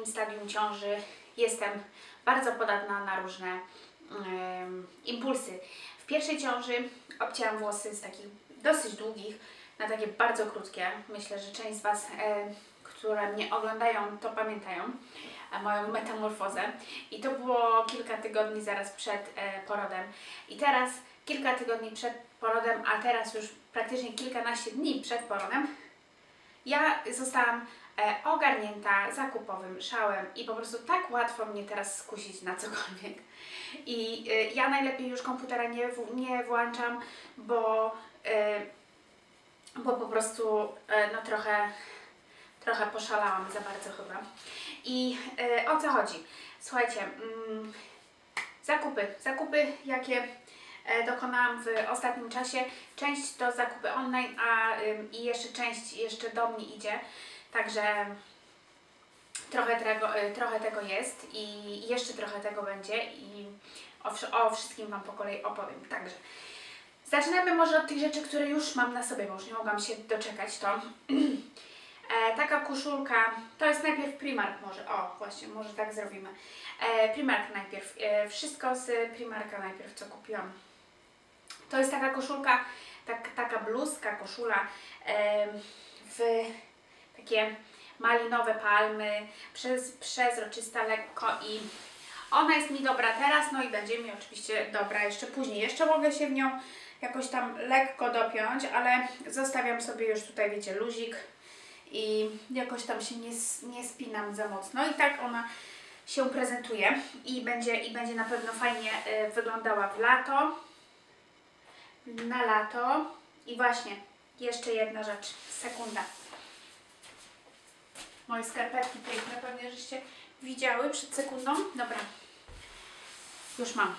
ostatnim stadium ciąży jestem bardzo podatna na różne impulsy. W pierwszej ciąży obcięłam włosy z takich dosyć długich na takie bardzo krótkie. Myślę, że część z Was, e, które mnie oglądają, to pamiętają e, moją metamorfozę. I to było kilka tygodni zaraz przed e, porodem. I teraz kilka tygodni przed porodem, a teraz już praktycznie kilkanaście dni przed porodem, ja zostałam ogarnięta zakupowym szałem i po prostu tak łatwo mnie teraz skusić na cokolwiek. I e, ja najlepiej już komputera nie, nie włączam, bo, e, bo po prostu e, no trochę, trochę poszalałam za bardzo chyba. I e, o co chodzi? Słuchajcie, mm, zakupy, zakupy jakie e, dokonałam w ostatnim czasie. Część to zakupy online, a i jeszcze część jeszcze do mnie idzie. Także trochę tego, y, trochę tego jest i jeszcze trochę tego będzie i o, o wszystkim Wam po kolei opowiem. Także zaczynamy może od tych rzeczy, które już mam na sobie, bo już nie mogłam się doczekać. To e, taka koszulka, to jest najpierw Primark może, o właśnie, może tak zrobimy. E, Primark najpierw, e, wszystko z Primarka najpierw, co kupiłam. To jest taka koszulka, tak, taka bluzka, koszula w takie malinowe palmy, przez, przezroczysta lekko i ona jest mi dobra teraz, no i będzie mi oczywiście dobra jeszcze później. Jeszcze mogę się w nią jakoś tam lekko dopiąć, ale zostawiam sobie już tutaj, wiecie, luzik i jakoś tam się nie, nie spinam za mocno i tak ona się prezentuje i będzie, i będzie na pewno fajnie y, wyglądała w lato na lato. I właśnie, jeszcze jedna rzecz. Sekunda. Moje skarpetki piękne, pewnie żeście widziały przed sekundą. Dobra. Już mam.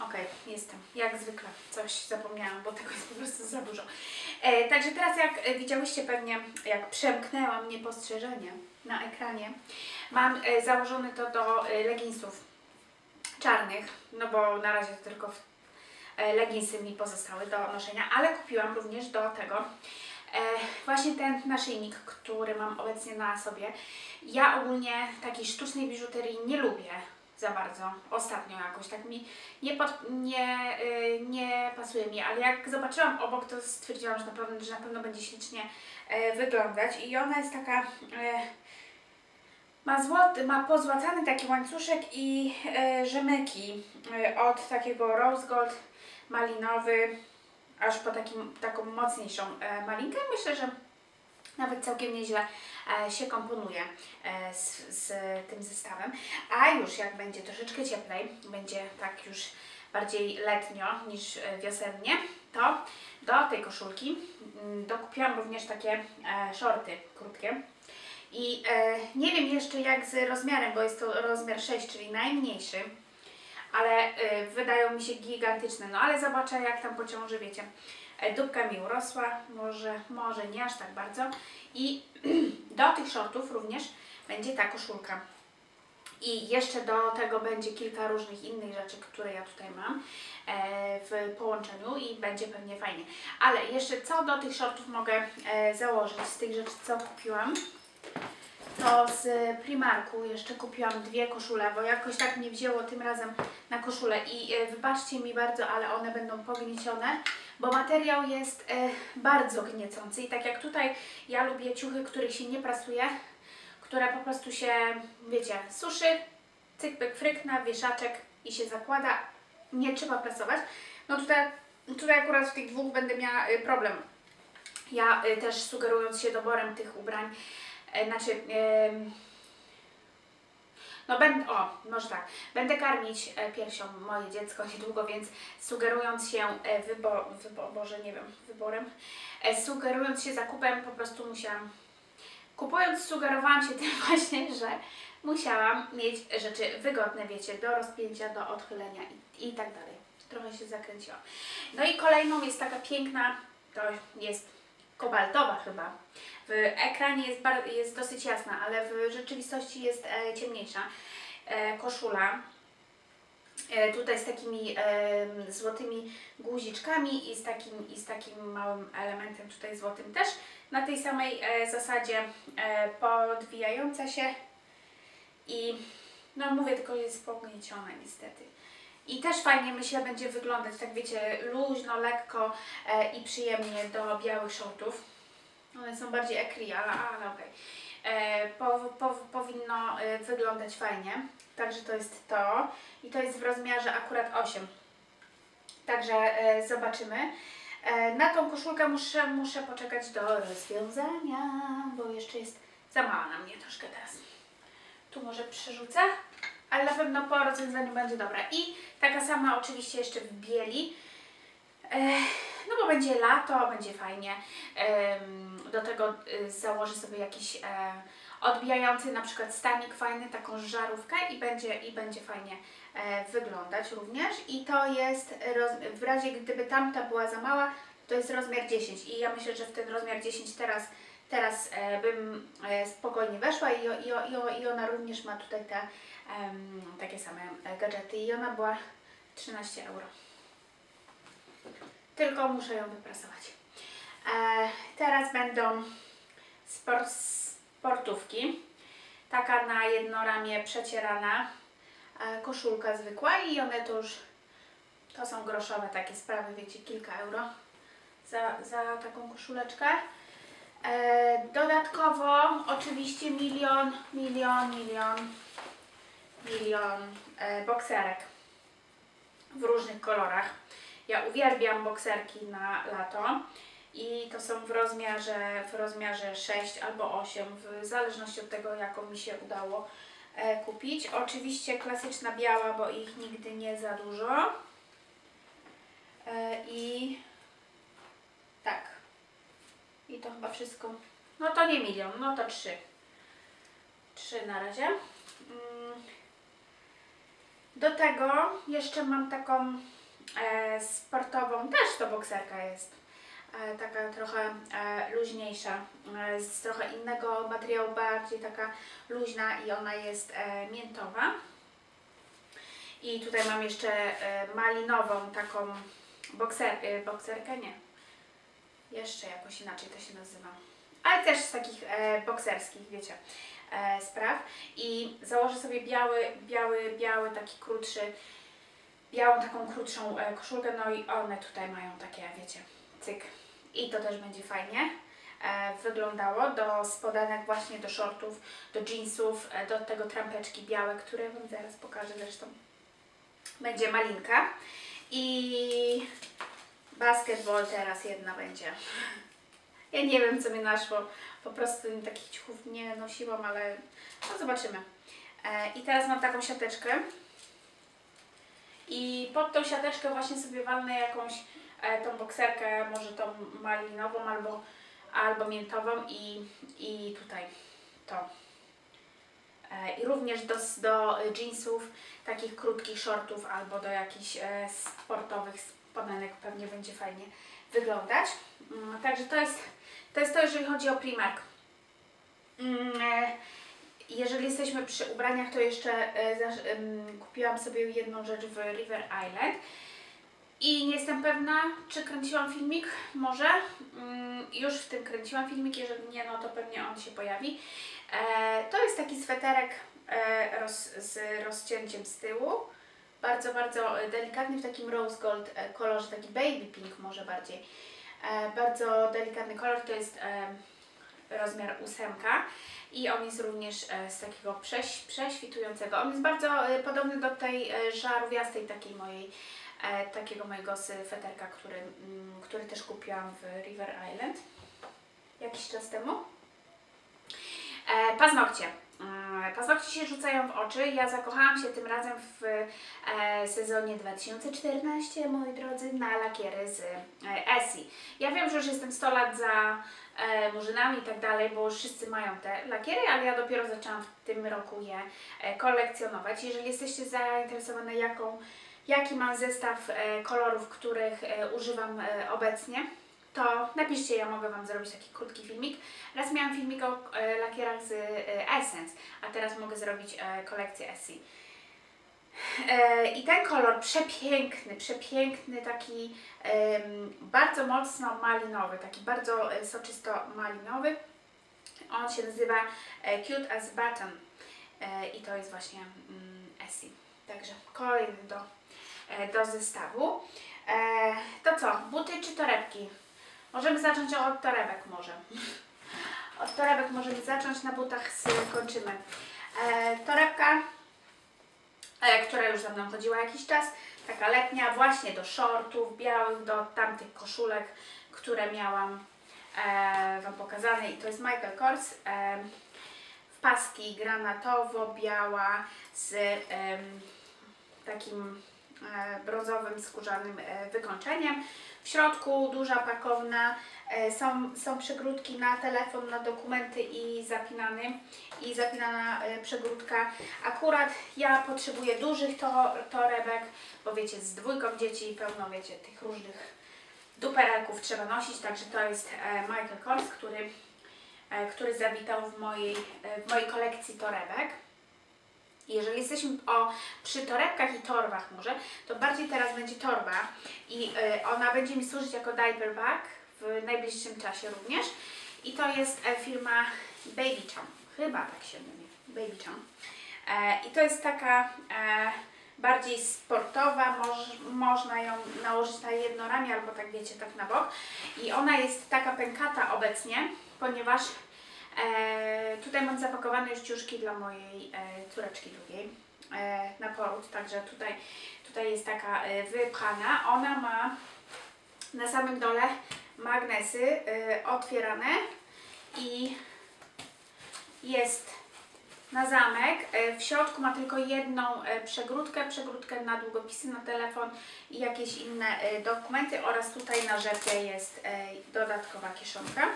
Ok, jestem. Jak zwykle. Coś zapomniałam, bo tego jest po prostu za dużo. E, także teraz jak e, widziałyście pewnie, jak przemknęłam niepostrzeżenie na ekranie, mam e, założony to do e, leginsów czarnych, no bo na razie to tylko w e, leginsy mi pozostały do noszenia, ale kupiłam również do tego właśnie ten naszyjnik, który mam obecnie na sobie. Ja ogólnie takiej sztucznej biżuterii nie lubię za bardzo, ostatnio jakoś, tak mi nie, pod, nie, y, nie pasuje mi, ale jak zobaczyłam obok, to stwierdziłam, że na pewno, że na pewno będzie ślicznie e, wyglądać i ona jest taka... E, ma, złoty, ma pozłacany taki łańcuszek i e, rzemyki e, od takiego rose gold malinowy aż po takim, taką mocniejszą e, malinkę. Myślę, że nawet całkiem nieźle e, się komponuje e, z, z tym zestawem. A już jak będzie troszeczkę cieplej, będzie tak już bardziej letnio niż wiosennie, to do tej koszulki mm, dokupiłam również takie shorty krótkie. I nie wiem jeszcze jak z rozmiarem, bo jest to rozmiar 6, czyli najmniejszy ale y, wydają mi się gigantyczne. No ale zobaczę jak tam po ciąży, wiecie. E, Dupka mi urosła, może, może nie aż tak bardzo. I do tych shortów również będzie ta koszulka. I jeszcze do tego będzie kilka różnych innych rzeczy, które ja tutaj mam e, w połączeniu i będzie pewnie fajnie. Ale jeszcze co do tych shortów mogę e, założyć z tych rzeczy, co kupiłam to z Primarku jeszcze kupiłam dwie koszule, bo jakoś tak mnie wzięło tym razem na koszulę i e, wybaczcie mi bardzo, ale one będą pogniecione, bo materiał jest e, bardzo gniecący i tak jak tutaj ja lubię ciuchy, których się nie prasuje, które po prostu się, wiecie, suszy, cyk, pyk, wieszaczek i się zakłada, nie trzeba prasować. No tutaj, tutaj akurat w tych dwóch będę miała e, problem. Ja też sugerując się doborem tych ubrań, Znaczy, no będę, o, może tak, będę karmić e, piersią moje dziecko niedługo, więc sugerując się e, wybo, wybo, Boże, nie wiem, wyborem, e, sugerując się zakupem, po prostu musiałam, kupując sugerowałam się tym właśnie, że musiałam mieć rzeczy wygodne, wiecie, do rozpięcia, do odchylenia i, i tak dalej. Trochę się zakręciłam. No i kolejną jest taka piękna, to jest kobaltowa chyba. W ekranie jest, jest dosyć jasna, ale w rzeczywistości jest e, ciemniejsza. E, koszula E, tutaj z takimi em, złotymi guziczkami i z, takim, i z takim małym elementem tutaj złotym też. Na tej samej e, zasadzie e, podwijająca się i no mówię tylko jest pognieciona niestety. I też fajnie myślę będzie wyglądać, tak wiecie, luźno, lekko e, i przyjemnie do białych shortów. One są bardziej ekri, ale, ale okej. E, po, po, powinno e, wyglądać fajnie. Także to jest to. I to jest w rozmiarze akurat 8. Także zobaczymy. Na tą koszulkę muszę, muszę poczekać do rozwiązania, bo jeszcze jest za mała na mnie troszkę teraz. Tu może przerzucę, ale na pewno po rozwiązaniu będzie dobra. I taka sama oczywiście jeszcze w bieli. No bo będzie lato, będzie fajnie. Do tego y, założę sobie jakiś e, odbijający na przykład stanik fajny, taką żarówkę i będzie, i będzie fajnie e, wyglądać również. I to jest, w razie gdyby tamta była za mała, to jest rozmiar 10 i ja myślę, że w ten rozmiar 10 teraz, teraz e, bym e, spokojnie weszła i, i, i, i ona również ma tutaj te em, takie same e, gadżety i ona była 13 euro. Tylko muszę ją wyprasować. E, teraz będą sport, sportówki. Taka na jedno ramię przecierana e, koszulka zwykła i one to już to są groszowe takie sprawy, wiecie, kilka euro za, za taką koszuleczkę. E, dodatkowo oczywiście milion, milion, milion, milion e, bokserek w różnych kolorach. Ja uwielbiam bokserki na lato i to są w rozmiarze, w rozmiarze 6 albo 8, w zależności od tego, jaką mi się udało e, kupić. Oczywiście klasyczna biała, bo ich nigdy nie za dużo. I tak. I to chyba wszystko. No to nie milion, no to trzy. Trzy na razie. Mm. Do tego jeszcze mam taką e, sportową, też to bokserka jest. E, taka trochę e, luźniejsza, e, z trochę innego materiału, bardziej taka luźna i ona jest e, miętowa. I tutaj mam jeszcze e, malinową taką bokser, bokserkę, nie. Jeszcze jakoś inaczej to się nazywa. Ale też z takich e, bokserskich, wiecie, e, spraw. I założę sobie biały, biały, biały, taki krótszy, białą taką krótszą e, koszulkę, no i one tutaj mają takie, wiecie, cyk. I to też będzie fajnie e, wyglądało do spodenek właśnie, do shortów, do jeansów, e, do tego trampeczki białe, które Wam zaraz pokażę zresztą. Będzie malinka. I basketball teraz jedna będzie. Ja nie wiem, co mi naszło. Po prostu takich ciuchów nie nosiłam, ale no zobaczymy. E, I teraz mam taką siateczkę. I pod tą siateczkę właśnie sobie walnę jakąś e, tą bokserkę, może tą malinową albo, albo miętową i, i tutaj to. E, I również do, do jeansów, takich krótkich shortów albo do jakichś sportowych spodenek pewnie będzie fajnie wyglądać. Mm, Także to jest, to jest to, jeżeli chodzi o Primark. Mm, e, Jeżeli jesteśmy przy ubraniach, to jeszcze e, kupiłam sobie jedną rzecz w River Island. I nie jestem pewna, czy kręciłam filmik, może. Mm, już w tym kręciłam filmik, jeżeli nie, no to pewnie on się pojawi. E, to jest taki sweterek roz, z rozcięciem z tyłu. Bardzo, bardzo e, delikatny w takim rose gold e, kolorze, taki baby pink może bardziej. E, bardzo delikatny kolor, to jest rozmiar ósemka i on jest również z takiego prześ, prześwitującego. On jest bardzo podobny do tej żarówiastej takiej mojej, takiego mojego sweterka, który, mm, który też kupiłam w River Island jakiś czas temu. E, paznokcie. E, Paznokcie się rzucają w oczy. Ja zakochałam się tym razem w e, sezonie 2014, moi drodzy, na lakiery z e, Essie. Ja wiem, że już jestem 100 lat za e, murzynami i tak dalej, bo wszyscy mają te lakiery, ale ja dopiero zaczęłam w tym roku je e, kolekcjonować. Jeżeli jesteście zainteresowane, jaką, jaki mam zestaw e, kolorów, których używam obecnie, to napiszcie, ja mogę Wam zrobić taki krótki filmik. Raz miałam filmik o e, lakierach z e, Essence, a teraz mogę zrobić e, kolekcję Essie. I ten kolor przepiękny, przepiękny, taki bardzo mocno malinowy, taki bardzo soczysto malinowy. On się nazywa Cute as Button i to jest właśnie mm, Essie. Także kolejny do, do zestawu. To co, buty czy torebki? Możemy zacząć od torebek może. Od torebek możemy zacząć, na butach skończymy. E, torebka, e, która już za mną chodziła jakiś czas, taka letnia, właśnie do shortów białych, do tamtych koszulek, które miałam e, Wam pokazane i to jest Michael Kors. E, w paski granatowo-biała z em, takim e, brązowym, skórzanym e, wykończeniem. W środku duża pakowna, e, są, są przegródki na telefon, na dokumenty i zapinany i zapinana e, przegródka. Akurat ja potrzebuję dużych to, torebek, bo wiecie, z dwójką dzieci pełno, wiecie, tych różnych duperelków trzeba nosić, także to jest e, Michael Kors, który, e, który zawitał w mojej, e, w mojej kolekcji torebek. Jeżeli jesteśmy o, przy torebkach i torbach może, to bardziej teraz będzie torba i y, ona będzie mi służyć jako diaper bag w najbliższym czasie również. I to jest e, firma Baby Chum, chyba tak się mówi, Baby Chum. E, I to jest taka e, bardziej sportowa, moż, można ją nałożyć na jedno ramię albo tak wiecie, tak na bok. I ona jest taka pękata obecnie, ponieważ E, tutaj mam zapakowane już ciuszki dla mojej e, córeczki drugiej e, na poród, także tutaj, tutaj jest taka e, wypchana. Ona ma na samym dole magnesy e, otwierane i jest na zamek. E, W środku ma tylko jedną e, przegródkę, przegródkę na długopisy, na telefon i jakieś inne e, dokumenty oraz tutaj na rzepie jest dodatkowa kieszonka.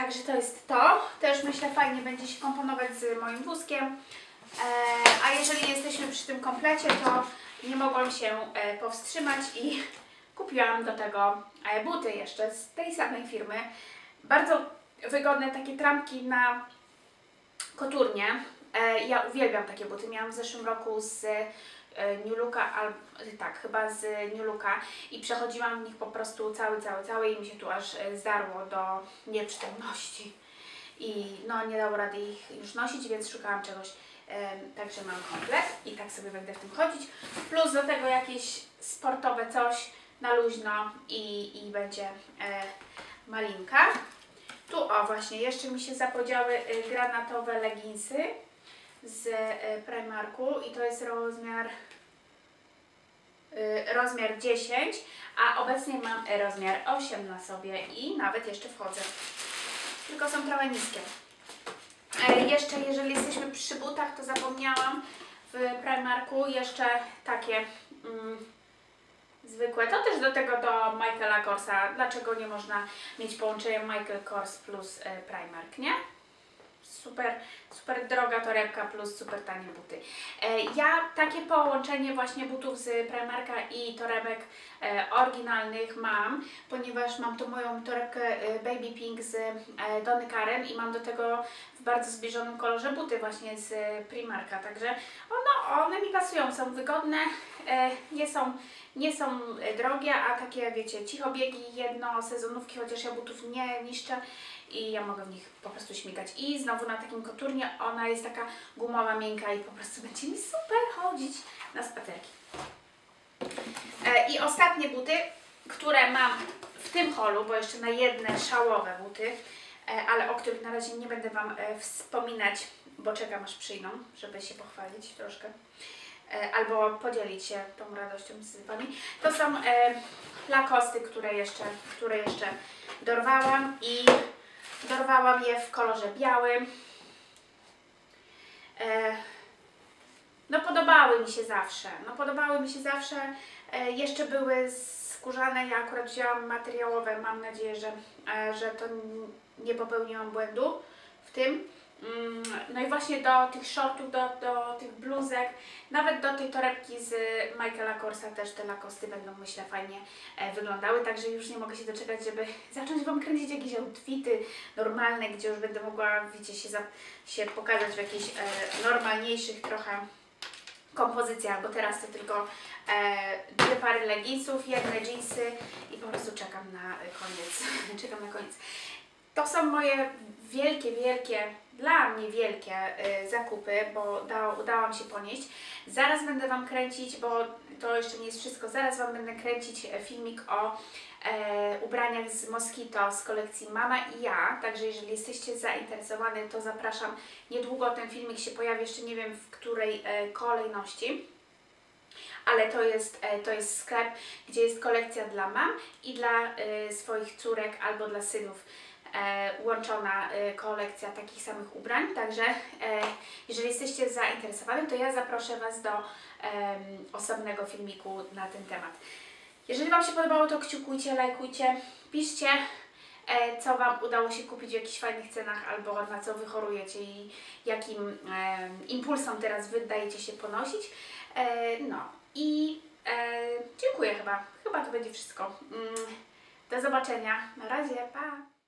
Także to jest to. Też myślę fajnie będzie się komponować z moim wózkiem. E, a jeżeli jesteśmy przy tym komplecie, to nie mogłam się e, powstrzymać i kupiłam do tego e, buty jeszcze z tej samej firmy. Bardzo wygodne takie trampki na koturnie. Ja uwielbiam takie buty. Miałam w zeszłym roku z New Looka, al, tak, chyba z New Looka i przechodziłam w nich po prostu cały, cały, cały i mi się tu aż e, zdarło do nieprzytomności. I no nie dało rady ich już nosić, więc szukałam czegoś. E, także mam komplet i tak sobie będę w tym chodzić. Plus do tego jakieś sportowe coś na luźno i, i będzie e, malinka. Tu o właśnie, jeszcze mi się zapodziały granatowe leginsy z y, Primarku i to jest rozmiar y, rozmiar 10, a obecnie mam rozmiar 8 na sobie i nawet jeszcze wchodzę. Tylko są trochę niskie. E, jeszcze jeżeli jesteśmy przy butach, to zapomniałam w Primarku jeszcze takie mm, zwykłe. To też do tego do Michaela Korsa. Dlaczego nie można mieć połączenia Michael Kors plus e, Primark, nie? Super, super droga torebka plus super tanie buty. E, ja takie połączenie właśnie butów z Primarka i torebek e, oryginalnych mam, ponieważ mam tu moją torebkę e, Baby Pink z Donny Karen i mam do tego w bardzo zbliżonym kolorze buty właśnie z Primarka, także ono, one mi pasują, są wygodne, nie są nie są drogie, a takie wiecie, cichobiegi, jedno sezonówki, chociaż ja butów nie niszczę i ja mogę w nich po prostu śmigać. I znowu na takim koturnie ona jest taka gumowa, miękka i po prostu będzie mi super chodzić na spacerki. E, I ostatnie buty, które mam w tym holu, bo jeszcze na jedne szałowe buty, e, ale o których na razie nie będę Wam e, wspominać, bo czekam aż przyjdą, żeby się pochwalić troszkę albo podzielić się tą radością z Wami. To są lakosty, które jeszcze, które jeszcze dorwałam i dorwałam je w kolorze białym. E, no podobały mi się zawsze, no podobały mi się zawsze, e, jeszcze były skórzane, ja akurat wzięłam materiałowe, mam nadzieję, że, e, że to nie popełniłam błędu w tym. Mm, No i właśnie do tych shortów, do, do tych bluzek, nawet do tej torebki z Michaela Korsa też te lakosty będą myślę fajnie e, wyglądały, także już nie mogę się doczekać, żeby zacząć Wam kręcić jakieś outfity normalne, gdzie już będę mogła, wiecie, się, za, się pokazać w jakichś e, normalniejszych trochę kompozycjach, bo teraz to tylko e, dwie pary leginsów, jedne jeansy i po prostu czekam na koniec. czekam na koniec. To są moje wielkie, wielkie, dla mnie wielkie y, zakupy, bo da, udało mi się ponieść. Zaraz będę Wam kręcić, bo to jeszcze nie jest wszystko, zaraz Wam będę kręcić e, filmik o e, ubraniach z Moskito z kolekcji Mama i ja, także jeżeli jesteście zainteresowani, to zapraszam. Niedługo ten filmik się pojawi, jeszcze nie wiem w której e, kolejności. Ale to jest, e, to jest sklep, gdzie jest kolekcja dla mam i dla e, swoich córek albo dla synów łączona e, kolekcja takich samych ubrań. Także e, jeżeli jesteście zainteresowani, to ja zaproszę Was do osobnego filmiku na ten temat. Jeżeli Wam się podobało, to kciukujcie, lajkujcie, piszcie, e, co Wam udało się kupić w jakichś fajnych cenach albo na co wychorujecie i jakim impulsom teraz wydajecie się ponosić. E, no i e, dziękuję chyba. Chyba to będzie wszystko. Mm, do zobaczenia. Na razie. Pa!